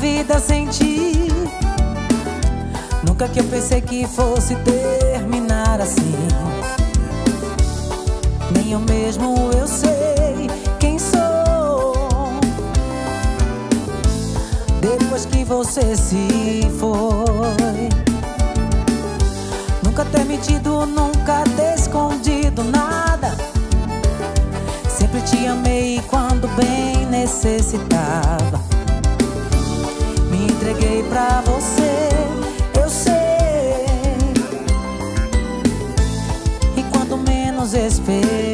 vida sem ti. Nunca que eu pensei que fosse terminar assim. Nem eu mesmo eu sei quem sou. Depois que você se foi. Nunca ter mentido, nunca ter escondido nada. Sempre te amei quando bem necessitava. Me entreguei pra você, eu sei. E quando menos esperei,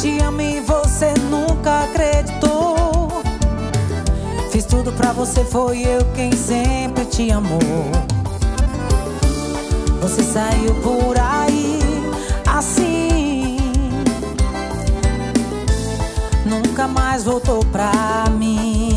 te amo e você nunca acreditou. Fiz tudo pra você, foi eu quem sempre te amou. Você saiu por aí assim. Nunca mais voltou pra mim.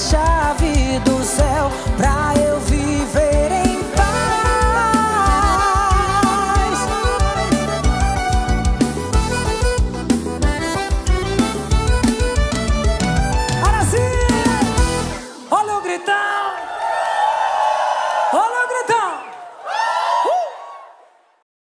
chave do céu pra eu.